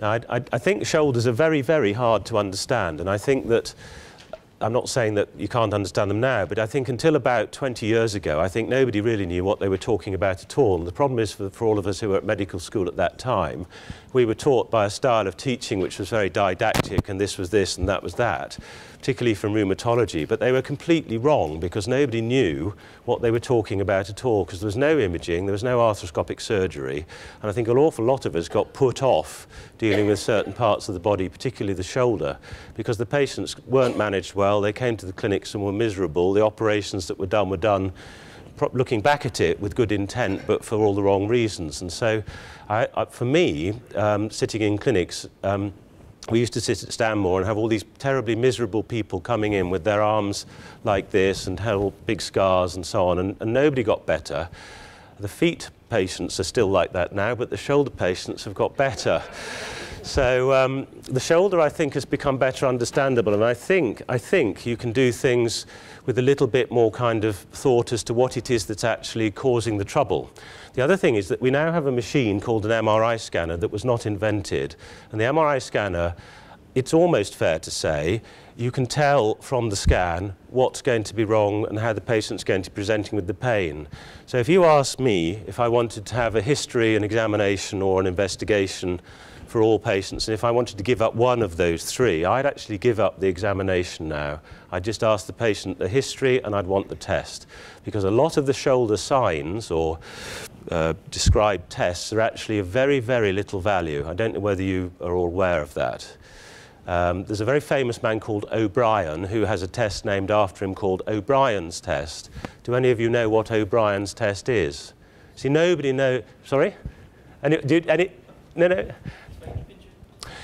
Now, I, I, I think shoulders are very, very hard to understand, and I think that I'm not saying that you can't understand them now, but I think until about 20 years ago, I think nobody really knew what they were talking about at all. And the problem is for, for all of us who were at medical school at that time, we were taught by a style of teaching which was very didactic, and this was this and that was that, particularly from rheumatology. But they were completely wrong because nobody knew what they were talking about at all because there was no imaging, there was no arthroscopic surgery. And I think an awful lot of us got put off dealing with certain parts of the body, particularly the shoulder, because the patients weren't managed well. They came to the clinics and were miserable. The operations that were done were done looking back at it with good intent, but for all the wrong reasons. And so, I, I, for me, um, sitting in clinics, um, we used to sit at Stanmore and have all these terribly miserable people coming in with their arms like this and had all big scars and so on, and, and nobody got better. The feet patients are still like that now, but the shoulder patients have got better. So um, the shoulder, I think, has become better understandable, and I think, I think you can do things with a little bit more kind of thought as to what it is that's actually causing the trouble. The other thing is that we now have a machine called an MRI scanner that was not invented, and the MRI scanner, it's almost fair to say, you can tell from the scan what's going to be wrong and how the patient's going to be presenting with the pain. So if you ask me if I wanted to have a history, an examination or an investigation for all patients, and if I wanted to give up one of those three, I'd actually give up the examination now. I'd just ask the patient the history and I'd want the test. Because a lot of the shoulder signs or uh, described tests are actually of very, very little value. I don't know whether you are all aware of that. Um, there's a very famous man called O'Brien who has a test named after him called O'Brien's test. Do any of you know what O'Brien's test is? See, nobody know. Sorry? Any, do, any, no, no.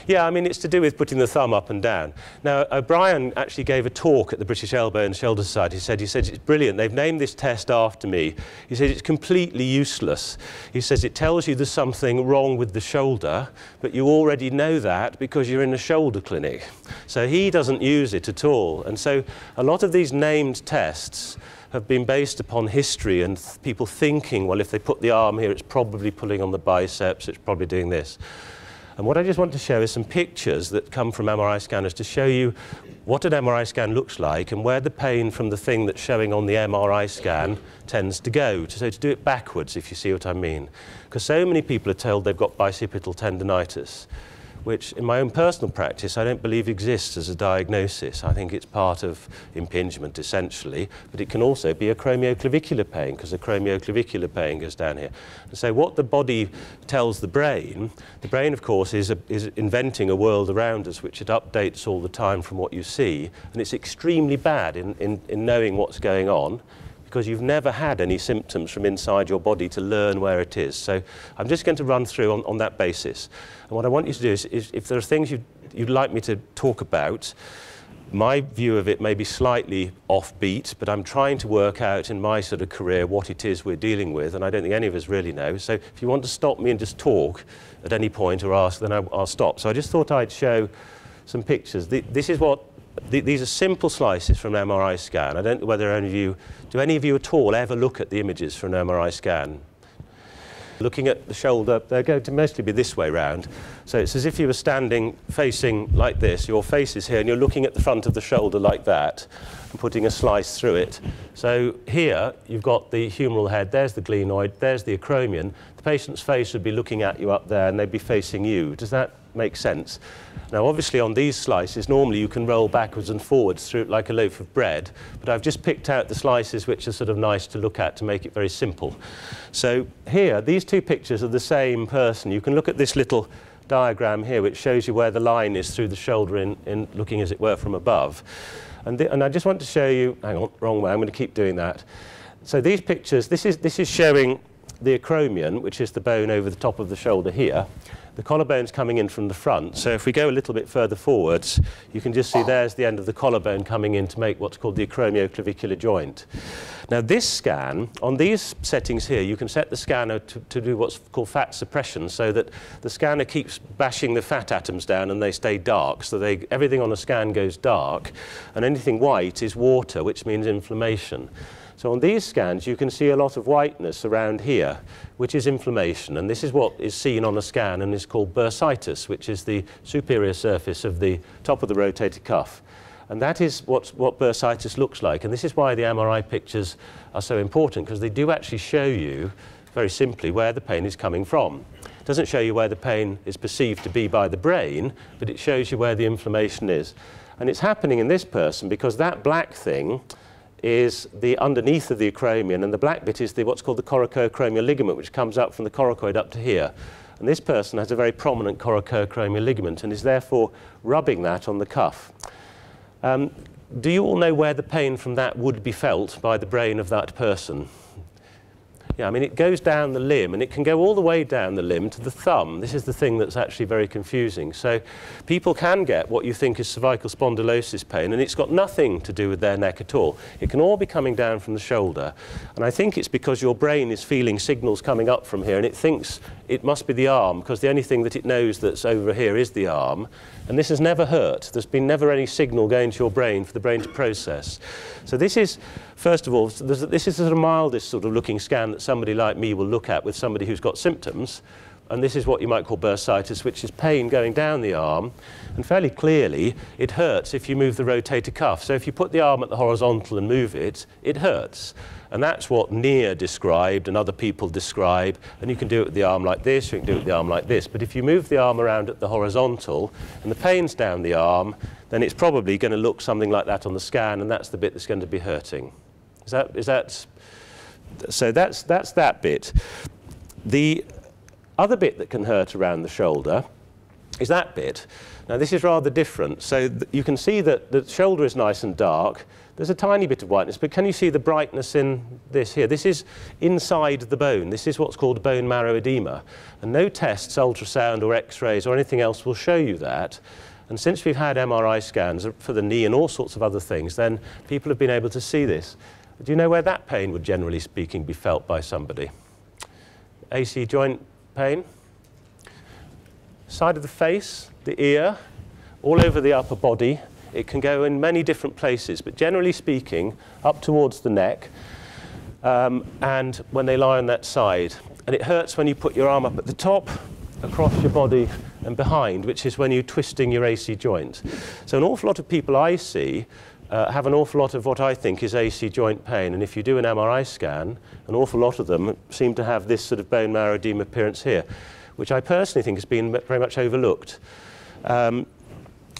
Yeah, I mean, it's to do with putting the thumb up and down. Now, uh, O'Brien actually gave a talk at the British Elbow and Shoulder Society. He said, he said, it's brilliant. They've named this test after me. He said, it's completely useless. He says, it tells you there's something wrong with the shoulder, but you already know that because you're in a shoulder clinic. So he doesn't use it at all. And so a lot of these named tests have been based upon history and th people thinking, well, if they put the arm here, it's probably pulling on the biceps, it's probably doing this. And what I just want to show is some pictures that come from MRI scanners to show you what an MRI scan looks like and where the pain from the thing that's showing on the MRI scan tends to go. So to do it backwards, if you see what I mean. Because so many people are told they've got bicipital tendonitis which in my own personal practice I don't believe exists as a diagnosis. I think it's part of impingement essentially, but it can also be a acromioclavicular pain because the acromioclavicular pain goes down here. And so what the body tells the brain, the brain of course is, a, is inventing a world around us which it updates all the time from what you see, and it's extremely bad in, in, in knowing what's going on because you've never had any symptoms from inside your body to learn where it is. So I'm just going to run through on, on that basis. And what I want you to do is, is if there are things you'd, you'd like me to talk about, my view of it may be slightly offbeat, but I'm trying to work out in my sort of career what it is we're dealing with, and I don't think any of us really know. So if you want to stop me and just talk at any point or ask, then I, will stop. So I just thought I'd show some pictures. The, this is what th these are simple slices from an MRI scan. I don't know whether any of you, do any of you at all ever look at the images from an MRI scan? Looking at the shoulder, they're going to mostly be this way round. So it's as if you were standing facing like this. Your face is here and you're looking at the front of the shoulder like that and putting a slice through it. So here you've got the humeral head, there's the glenoid, there's the acromion. The patient's face would be looking at you up there and they'd be facing you. Does that make sense? Now, obviously, on these slices, normally you can roll backwards and forwards through it like a loaf of bread, but I've just picked out the slices which are sort of nice to look at to make it very simple. So here, these two pictures are the same person. You can look at this little diagram here, which shows you where the line is through the shoulder in, in looking, as it were, from above. And, the, and I just want to show you, hang on, wrong way, I'm going to keep doing that. So these pictures, this is, this is showing the acromion, which is the bone over the top of the shoulder here, the collarbone's coming in from the front. So if we go a little bit further forwards, you can just see there's the end of the collarbone coming in to make what's called the acromioclavicular joint. Now this scan, on these settings here, you can set the scanner to, to do what's called fat suppression so that the scanner keeps bashing the fat atoms down and they stay dark. So they, everything on a scan goes dark and anything white is water, which means inflammation. So on these scans, you can see a lot of whiteness around here, which is inflammation. And this is what is seen on a scan and is called bursitis, which is the superior surface of the top of the rotator cuff. And that is what, what bursitis looks like. And this is why the MRI pictures are so important, because they do actually show you, very simply, where the pain is coming from. It doesn't show you where the pain is perceived to be by the brain, but it shows you where the inflammation is. And it's happening in this person because that black thing is the underneath of the acromion, and the black bit is the, what's called the coracoacromial ligament, which comes up from the coracoid up to here. And this person has a very prominent coracoacromial ligament and is therefore rubbing that on the cuff. Um, do you all know where the pain from that would be felt by the brain of that person? Yeah, I mean, it goes down the limb and it can go all the way down the limb to the thumb. This is the thing that's actually very confusing. So people can get what you think is cervical spondylosis pain and it's got nothing to do with their neck at all. It can all be coming down from the shoulder. And I think it's because your brain is feeling signals coming up from here and it thinks it must be the arm because the only thing that it knows that's over here is the arm. And this has never hurt. There's been never any signal going to your brain for the brain to process. So this is, first of all, this is the mildest sort of looking scan that somebody like me will look at with somebody who's got symptoms. And this is what you might call bursitis, which is pain going down the arm. And fairly clearly, it hurts if you move the rotator cuff. So if you put the arm at the horizontal and move it, it hurts. And that's what Neer described and other people describe. And you can do it with the arm like this, you can do it with the arm like this. But if you move the arm around at the horizontal and the pain's down the arm, then it's probably going to look something like that on the scan, and that's the bit that's going to be hurting. Is that, is that, so that's, that's that bit. The other bit that can hurt around the shoulder is that bit. Now this is rather different. So you can see that the shoulder is nice and dark. There's a tiny bit of whiteness, but can you see the brightness in this here? This is inside the bone. This is what's called bone marrow edema. And no tests, ultrasound or x-rays or anything else will show you that. And since we've had MRI scans for the knee and all sorts of other things, then people have been able to see this. Do you know where that pain would, generally speaking, be felt by somebody? AC joint pain? Side of the face, the ear, all over the upper body. It can go in many different places, but generally speaking, up towards the neck, um, and when they lie on that side. And it hurts when you put your arm up at the top, across your body and behind, which is when you're twisting your AC joint. So an awful lot of people I see uh, have an awful lot of what I think is AC joint pain. And if you do an MRI scan, an awful lot of them seem to have this sort of bone marrow edema appearance here, which I personally think has been very much overlooked. Um,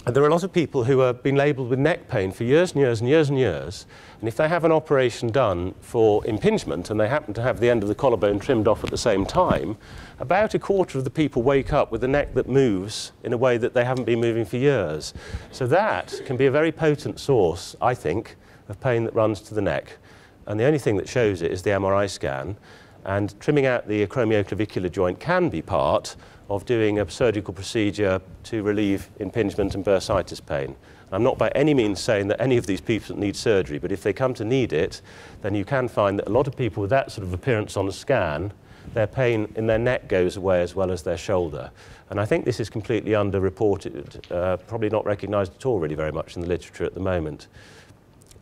and there are a lot of people who have been labelled with neck pain for years and years and years and years. And if they have an operation done for impingement and they happen to have the end of the collarbone trimmed off at the same time, about a quarter of the people wake up with a neck that moves in a way that they haven't been moving for years. So that can be a very potent source, I think, of pain that runs to the neck. And the only thing that shows it is the MRI scan. And trimming out the acromioclavicular joint can be part of doing a surgical procedure to relieve impingement and bursitis pain. I'm not by any means saying that any of these people need surgery, but if they come to need it, then you can find that a lot of people with that sort of appearance on a scan, their pain in their neck goes away as well as their shoulder. And I think this is completely underreported, uh, probably not recognised at all really very much in the literature at the moment.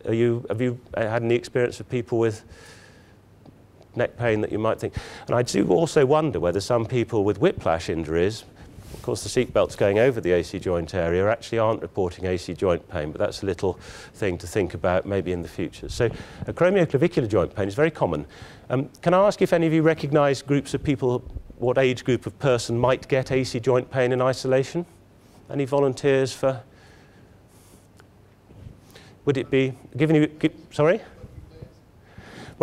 You, have you had any experience of people with neck pain that you might think. And I do also wonder whether some people with whiplash injuries, of course the seatbelt's going over the AC joint area, actually aren't reporting AC joint pain, but that's a little thing to think about maybe in the future. So acromioclavicular joint pain is very common. Um, can I ask if any of you recognise groups of people, what age group of person might get AC joint pain in isolation? Any volunteers for... Would it be, giving you, sorry?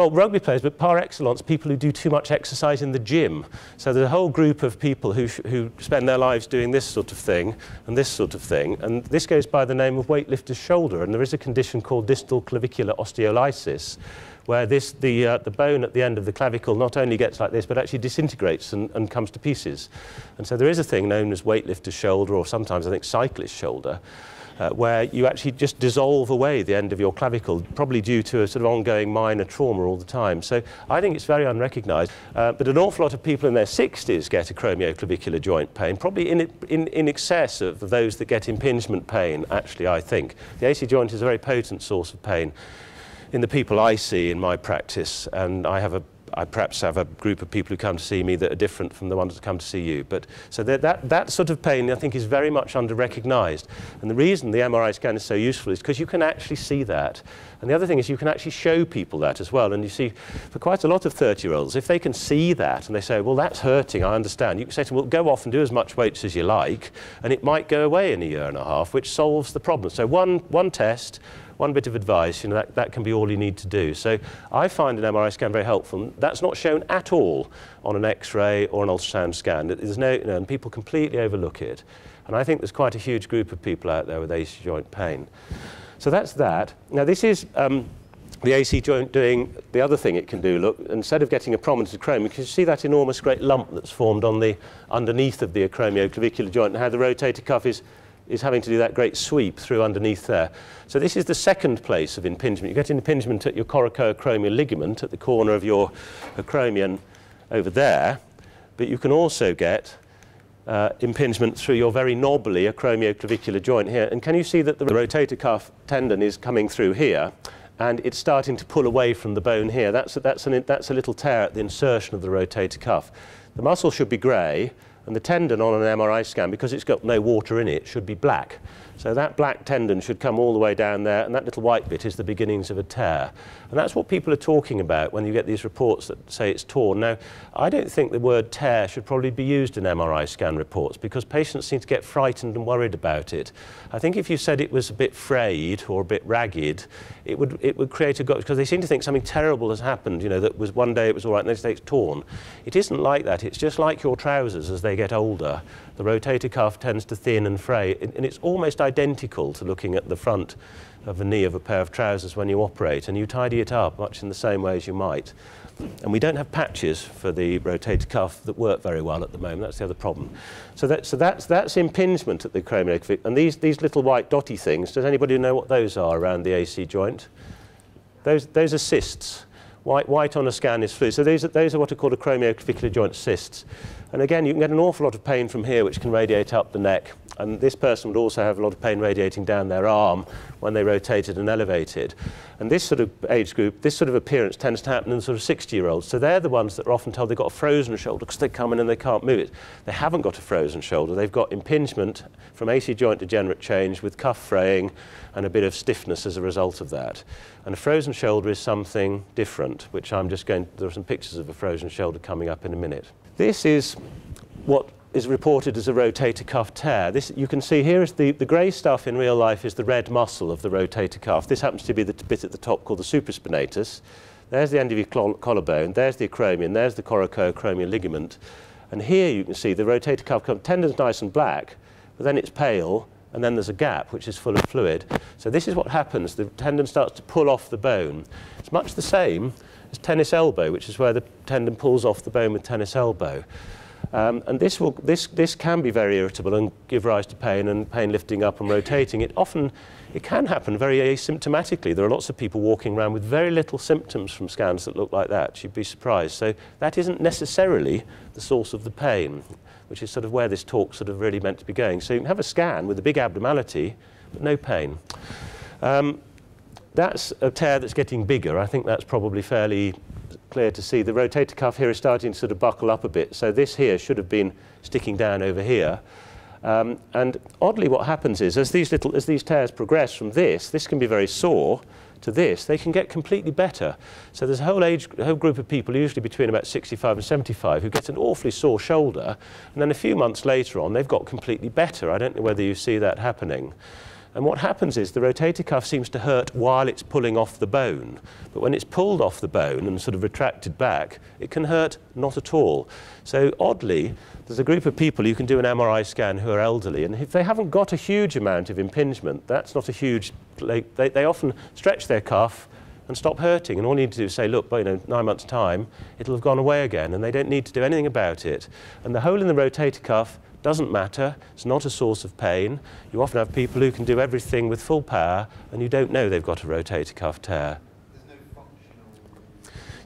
Well, rugby players, but par excellence, people who do too much exercise in the gym. So there's a whole group of people who, who spend their lives doing this sort of thing and this sort of thing. And this goes by the name of weightlifter's shoulder. And there is a condition called distal clavicular osteolysis, where this, the, uh, the bone at the end of the clavicle not only gets like this, but actually disintegrates and, and comes to pieces. And so there is a thing known as weightlifter's shoulder, or sometimes I think cyclist shoulder, uh, where you actually just dissolve away the end of your clavicle, probably due to a sort of ongoing minor trauma all the time. So I think it's very unrecognised. Uh, but an awful lot of people in their 60s get acromioclavicular joint pain, probably in, in, in excess of those that get impingement pain, actually, I think. The AC joint is a very potent source of pain. in the people I see in my practice, and I have a I perhaps have a group of people who come to see me that are different from the ones that come to see you. But so that, that, that sort of pain, I think, is very much under recognized. And the reason the MRI scan is so useful is because you can actually see that. And the other thing is you can actually show people that as well. And you see, for quite a lot of 30-year-olds, if they can see that and they say, well, that's hurting, I understand, you can say to them, well, go off and do as much weights as you like, and it might go away in a year and a half, which solves the problem. So one, one test, one bit of advice, you know, that, that can be all you need to do. So I find an MRI scan very helpful. That's not shown at all on an X-ray or an ultrasound scan. There's no, you know, and people completely overlook it. And I think there's quite a huge group of people out there with AC joint pain. So that's that. Now this is um, the AC joint doing the other thing it can do. Look, instead of getting a prominent acromion, you can see that enormous great lump that's formed on the underneath of the acromioclavicular joint and how the rotator cuff is is having to do that great sweep through underneath there. So this is the second place of impingement. You get impingement at your coracoacromial ligament at the corner of your acromion over there, but you can also get uh, impingement through your very knobbly acromioclavicular joint here. And can you see that the rotator cuff tendon is coming through here? and it's starting to pull away from the bone here. That's a, that's, an, that's a little tear at the insertion of the rotator cuff. The muscle should be grey, and the tendon on an MRI scan, because it's got no water in it, should be black. So that black tendon should come all the way down there, and that little white bit is the beginnings of a tear. And that's what people are talking about when you get these reports that say it's torn. Now, I don't think the word tear should probably be used in MRI scan reports because patients seem to get frightened and worried about it. I think if you said it was a bit frayed or a bit ragged, it would, it would create a... because they seem to think something terrible has happened, you know, that was one day it was all right, and the next day it's torn. It isn't like that. It's just like your trousers as they get older. The rotator cuff tends to thin and fray, and it's almost identical to looking at the front of the knee of a pair of trousers when you operate, and you tidy it up much in the same way as you might. And we don't have patches for the rotator cuff that work very well at the moment. That's the other problem. So, that, so that's, that's impingement at the acromioclavicular. And these, these little white dotty things, does anybody know what those are around the AC joint? Those, those are cysts. White, white on a scan is fluid. So these are, those are what are called a acromioclavicular joint cysts. And again, you can get an awful lot of pain from here, which can radiate up the neck. And this person would also have a lot of pain radiating down their arm when they rotated and elevated. And this sort of age group, this sort of appearance tends to happen in sort of 60-year-olds. So they're the ones that are often told they've got a frozen shoulder because they come in and they can't move it. They haven't got a frozen shoulder. They've got impingement from AC joint degenerate change with cuff fraying and a bit of stiffness as a result of that. And a frozen shoulder is something different, which I'm just going, there are some pictures of a frozen shoulder coming up in a minute. This is what is reported as a rotator cuff tear. This, you can see here is the, the grey stuff in real life is the red muscle of the rotator cuff. This happens to be the bit at the top called the supraspinatus. There's the end of your collarbone, there's the acromion, there's the coracoacromial ligament. And here you can see the rotator cuff tendon's nice and black, but then it's pale, and then there's a gap which is full of fluid. So this is what happens. The tendon starts to pull off the bone. It's much the same as tennis elbow, which is where the tendon pulls off the bone with tennis elbow. Um, and this, will, this, this can be very irritable and give rise to pain and pain lifting up and rotating. It often, it can happen very asymptomatically. There are lots of people walking around with very little symptoms from scans that look like that. You'd be surprised. So that isn't necessarily the source of the pain, which is sort of where this talk sort of really meant to be going. So you can have a scan with a big abnormality, but no pain. Um, that's a tear that's getting bigger. I think that's probably fairly clear to see. The rotator cuff here is starting to sort of buckle up a bit. So this here should have been sticking down over here. Um, and oddly what happens is as these, little, as these tears progress from this, this can be very sore, to this, they can get completely better. So there's a whole age, a whole group of people, usually between about 65 and 75, who get an awfully sore shoulder, and then a few months later on, they've got completely better. I don't know whether you see that happening. And what happens is the rotator cuff seems to hurt while it's pulling off the bone. But when it's pulled off the bone and sort of retracted back, it can hurt not at all. So oddly, there's a group of people you can do an MRI scan who are elderly, and if they haven't got a huge amount of impingement, that's not a huge, they, they, often stretch their cuff and stop hurting. And all you need to do is say, look, you know, nine months' time, it'll have gone away again, and they don't need to do anything about it. And the hole in the rotator cuff doesn't matter, it's not a source of pain. You often have people who can do everything with full power and you don't know they've got a rotator cuff tear.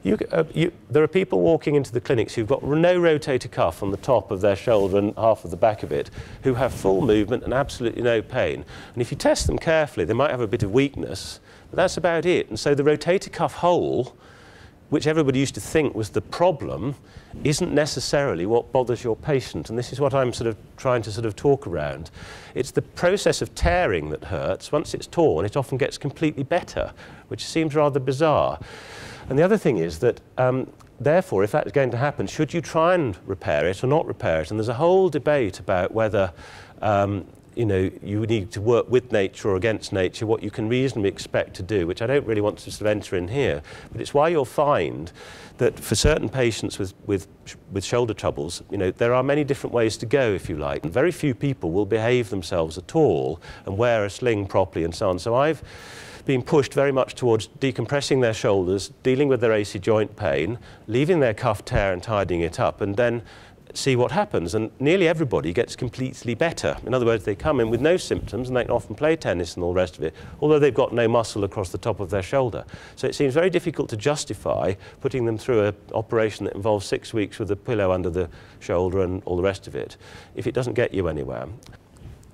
You, uh, you, there are people walking into the clinics who've got no rotator cuff on the top of their shoulder and half of the back of it, who have full movement and absolutely no pain. And if you test them carefully, they might have a bit of weakness, but that's about it. And so the rotator cuff hole which everybody used to think was the problem, isn't necessarily what bothers your patient. And this is what I'm sort of trying to sort of talk around. It's the process of tearing that hurts. Once it's torn, it often gets completely better, which seems rather bizarre. And the other thing is that, um, therefore, if that's going to happen, should you try and repair it or not repair it? And there's a whole debate about whether um, you know, you need to work with nature or against nature, what you can reasonably expect to do, which I don't really want to sort of enter in here. But it's why you'll find that for certain patients with, with, with shoulder troubles, you know, there are many different ways to go, if you like. And very few people will behave themselves at all and wear a sling properly and so on. So I've been pushed very much towards decompressing their shoulders, dealing with their AC joint pain, leaving their cuff tear and tidying it up, and then see what happens. And nearly everybody gets completely better. In other words, they come in with no symptoms and they can often play tennis and all the rest of it, although they've got no muscle across the top of their shoulder. So it seems very difficult to justify putting them through an operation that involves six weeks with a pillow under the shoulder and all the rest of it if it doesn't get you anywhere.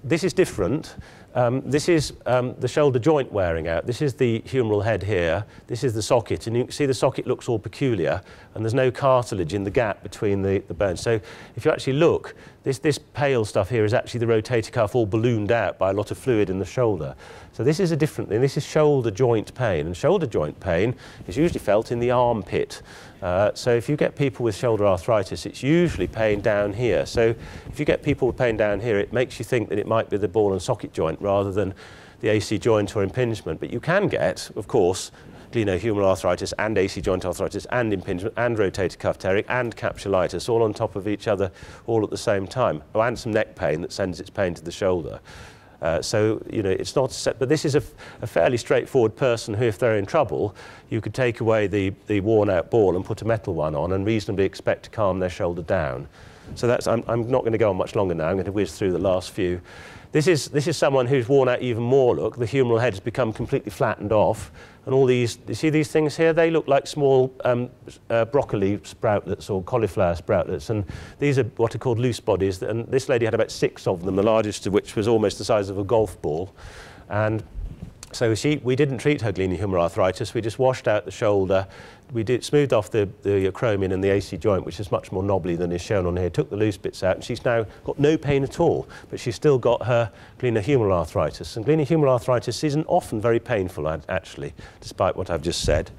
This is different. Um, this is um, the shoulder joint wearing out. This is the humeral head here. This is the socket, and you can see the socket looks all peculiar, and there's no cartilage in the gap between the, the bones. So if you actually look, this, this pale stuff here is actually the rotator cuff all ballooned out by a lot of fluid in the shoulder. So this is a different thing. This is shoulder joint pain, and shoulder joint pain is usually felt in the armpit. Uh, so if you get people with shoulder arthritis, it's usually pain down here. So if you get people with pain down here, it makes you think that it might be the ball and socket joint rather than the AC joint or impingement. But you can get, of course, glenohumeral arthritis and AC joint arthritis and impingement and rotator cuff tearing and capsulitis all on top of each other all at the same time. Oh, and some neck pain that sends its pain to the shoulder. Uh, so, you know, it's not set, but this is a, a, fairly straightforward person who, if they're in trouble, you could take away the, the worn out ball and put a metal one on and reasonably expect to calm their shoulder down. So that's, I'm, I'm not going to go on much longer now. I'm going to whiz through the last few. This is, this is someone who's worn out even more, look. The humeral head has become completely flattened off. And all these, you see these things here? They look like small um, uh, broccoli sproutlets or cauliflower sproutlets. And these are what are called loose bodies. And this lady had about six of them, the largest of which was almost the size of a golf ball. And so she, we didn't treat her glenohumeral arthritis. We just washed out the shoulder. We did smoothed off the, the acromion and the AC joint, which is much more knobbly than is shown on here. Took the loose bits out, and she's now got no pain at all. But she's still got her glenohumeral arthritis. And glenohumeral arthritis isn't often very painful, actually, despite what I've just said.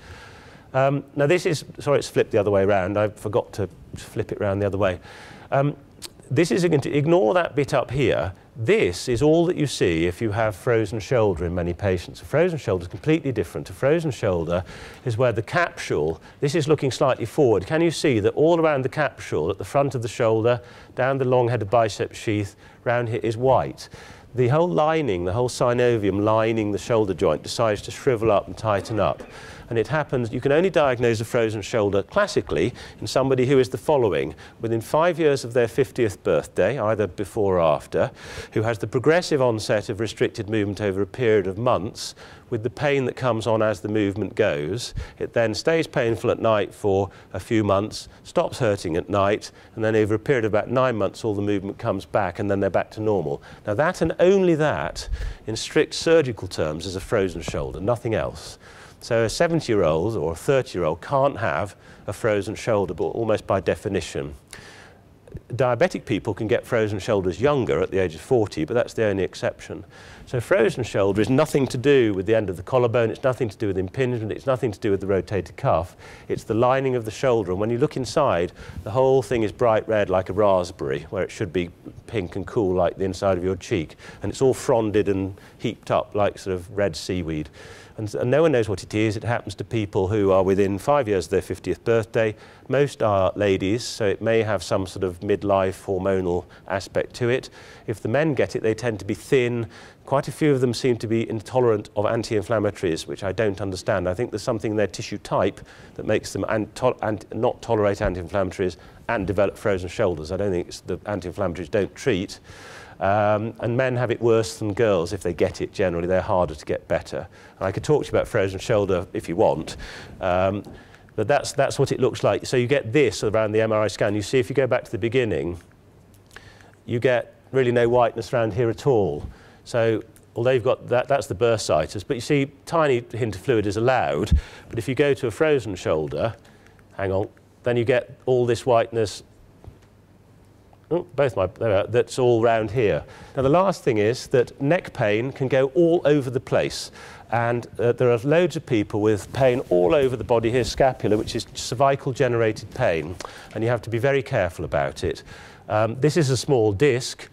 Um, now this is, sorry, it's flipped the other way around. I forgot to flip it around the other way. Um, this is ignore that bit up here. This is all that you see if you have frozen shoulder in many patients. A frozen shoulder is completely different. A frozen shoulder is where the capsule, this is looking slightly forward. Can you see that all around the capsule, at the front of the shoulder, down the long head of bicep sheath, round here is white the whole lining, the whole synovium lining the shoulder joint decides to shrivel up and tighten up. And it happens, you can only diagnose a frozen shoulder classically in somebody who is the following. Within five years of their 50th birthday, either before or after, who has the progressive onset of restricted movement over a period of months, with the pain that comes on as the movement goes. It then stays painful at night for a few months, stops hurting at night, and then over a period of about nine months, all the movement comes back, and then they're back to normal. Now, that and only that, in strict surgical terms, is a frozen shoulder, nothing else. So a 70-year-old or a 30-year-old can't have a frozen shoulder, but almost by definition diabetic people can get frozen shoulders younger at the age of 40, but that's the only exception. So frozen shoulder is nothing to do with the end of the collarbone, it's nothing to do with impingement, it's nothing to do with the rotator cuff, it's the lining of the shoulder. And when you look inside, the whole thing is bright red like a raspberry, where it should be pink and cool like the inside of your cheek. And it's all fronded and heaped up like sort of red seaweed and, and, no one knows what it is. It happens to people who are within five years of their 50th birthday. Most are ladies, so it may have some sort of midlife hormonal aspect to it. If the men get it, they tend to be thin. Quite a few of them seem to be intolerant of anti-inflammatories, which I don't understand. I think there's something in their tissue type that makes them not tolerate anti-inflammatories and develop frozen shoulders. I don't think it's the anti-inflammatories don't treat. Um, and men have it worse than girls if they get it generally. They're harder to get better. And I could talk to you about frozen shoulder if you want. Um, But that's, that's what it looks like. So you get this around the MRI scan. You see, if you go back to the beginning, you get really no whiteness around here at all. So although you've got that, that's the bursitis, but you see tiny hint of fluid is allowed. But if you go to a frozen shoulder, hang on, then you get all this whiteness Oh, both my, that's all round here. Now the last thing is that neck pain can go all over the place. And uh, there are loads of people with pain all over the body here, scapula, which is cervical generated pain. And you have to be very careful about it. Um, this is a small disc,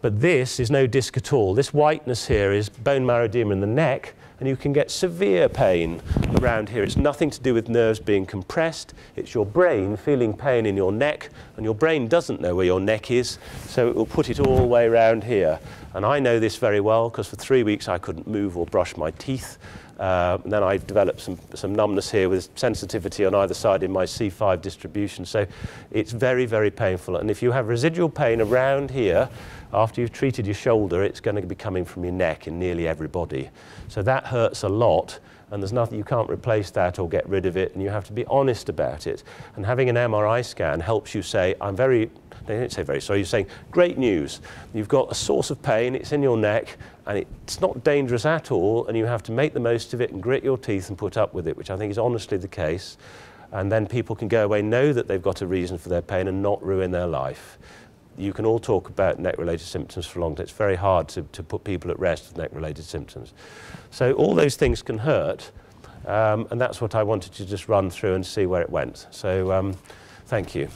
but this is no disc at all. This whiteness here is bone marrow edema in the neck, and you can get severe pain around here. It's nothing to do with nerves being compressed. It's your brain feeling pain in your neck, and your brain doesn't know where your neck is, so it will put it all the way around here. And I know this very well because for three weeks I couldn't move or brush my teeth. Uh, then I developed some, some numbness here with sensitivity on either side in my C5 distribution. So it's very, very painful. And if you have residual pain around here, after you've treated your shoulder, it's going to be coming from your neck in nearly everybody. So that hurts a lot and there's nothing, you can't replace that or get rid of it, and you have to be honest about it. And having an MRI scan helps you say, I'm very, they don't say very sorry, you're saying, great news, you've got a source of pain, it's in your neck, and it's not dangerous at all, and you have to make the most of it and grit your teeth and put up with it, which I think is honestly the case. And then people can go away, know that they've got a reason for their pain and not ruin their life you can all talk about neck-related symptoms for long. It's very hard to, to put people at rest with neck-related symptoms. So all those things can hurt, um, and that's what I wanted to just run through and see where it went. So um, thank you.